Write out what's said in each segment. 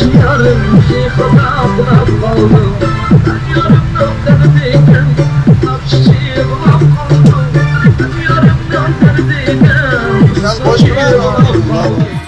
Yarım ki hatıra kaldım Yarımdan derdiyken Biraz boş Akşi ver bulam kaldım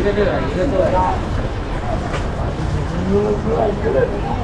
一个这个，一个这个。